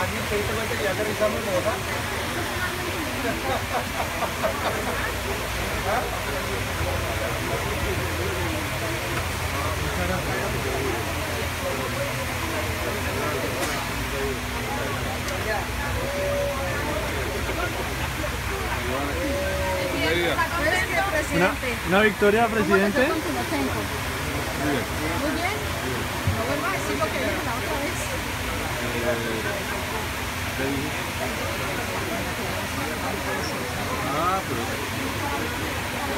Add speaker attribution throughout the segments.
Speaker 1: Dice cuenta que ya aterrizamos en Bogotá.
Speaker 2: Una, una victoria, presidente.
Speaker 3: Muy bien. No vuelvo a decir que dije la otra vez.
Speaker 4: Ah, pero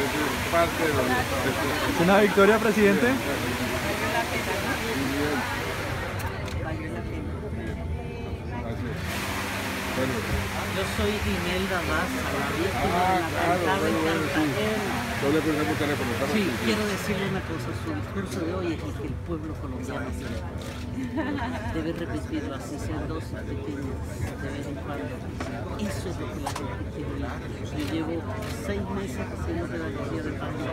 Speaker 4: es parte de lo
Speaker 2: ¿Es una victoria, presidente?
Speaker 5: Yo soy Imelda Raza, la vieja
Speaker 4: ah,
Speaker 5: de la
Speaker 4: claro,
Speaker 5: cantada
Speaker 4: bueno,
Speaker 5: en
Speaker 4: bueno, sí.
Speaker 5: Cartagena.
Speaker 4: Yo le pregunté por teléfono, estamos
Speaker 5: Sí, quiero decirle una cosa, su discurso de hoy es el que el pueblo colombiano tiene. Debe repetirlo, así sean dosis pequeñas de vez en cuando. Eso es lo que la gente quiere. Yo llevo seis meses haciendo pedagogía de página.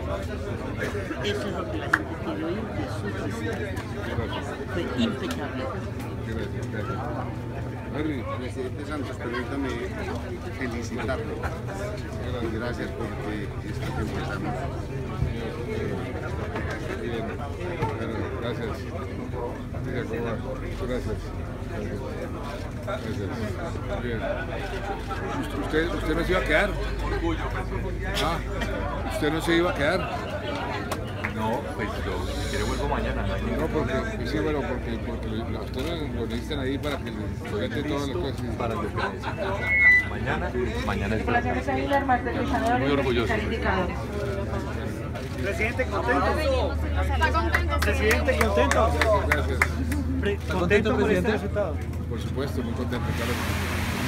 Speaker 5: Eso es lo que la gente quiere oír de su presidente. Fue impecable.
Speaker 6: Presidente Santos, permítame felicitarlo. Gracias porque esto que empezamos.
Speaker 4: bien. Gracias. Gracias. Gracias. Bien. ¿Usted, usted no se iba a quedar? Ah, ¿usted no se iba a quedar?
Speaker 7: No, pues yo si quiere vuelvo mañana, no hay ningún
Speaker 4: No, porque, sí, bueno, porque, porque lo- a usted lo, necesitan ahí para que le cuente todas las cosas.
Speaker 7: para lo que. Mañana, mañana es Muy orgulloso.
Speaker 1: Presidente, contento.
Speaker 3: Está contento.
Speaker 1: Presidente, contento.
Speaker 4: Gracias.
Speaker 1: Pre- contento por este
Speaker 2: presidente?
Speaker 1: resultado.
Speaker 4: Por supuesto, muy contento, claro.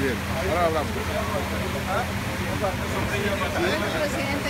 Speaker 4: bien, ahora hablamos.
Speaker 3: Presidente,